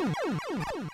Woo!